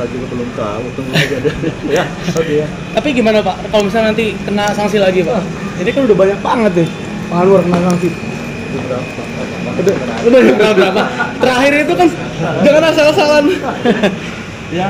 saya juga belum tahu tunggu aja deh ya oke ya Tapi gimana Pak? Kalau misalnya nanti kena sanksi lagi Pak? Ah, ini kan udah banyak banget deh Pak kena sanksi. Udah, Udah berapa berapa? Terakhir itu kan jangan asal-asalan. ya